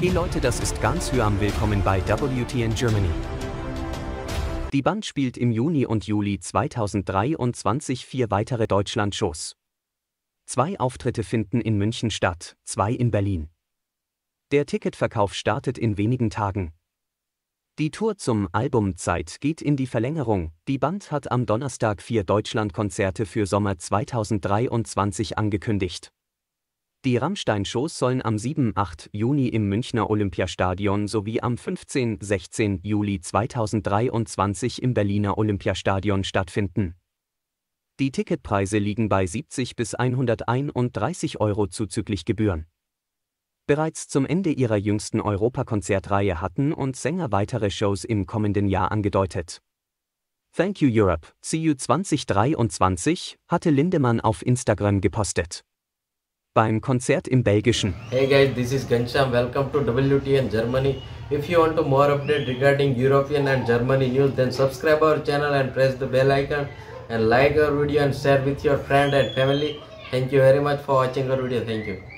Hey Leute, das ist ganz Hyam, willkommen bei WTN Germany. Die Band spielt im Juni und Juli 2023 vier weitere Deutschland-Shows. Zwei Auftritte finden in München statt, zwei in Berlin. Der Ticketverkauf startet in wenigen Tagen. Die Tour zum Albumzeit geht in die Verlängerung. Die Band hat am Donnerstag vier Deutschlandkonzerte für Sommer 2023 angekündigt. Die Rammstein-Shows sollen am 7-8 Juni im Münchner Olympiastadion sowie am 15-16 Juli 2023 im Berliner Olympiastadion stattfinden. Die Ticketpreise liegen bei 70 bis 131 Euro zuzüglich Gebühren. Bereits zum Ende ihrer jüngsten Europakonzertreihe hatten und Sänger weitere Shows im kommenden Jahr angedeutet. Thank you Europe, see you 2023, hatte Lindemann auf Instagram gepostet. Beim Konzert im Belgischen. Hey guys, this is Gansham. Welcome to WTN Germany. If you want to more update regarding European and Germany news, then subscribe our channel and press the bell icon and like our video and share with your friend and family. Thank you very much for watching our video. Thank you.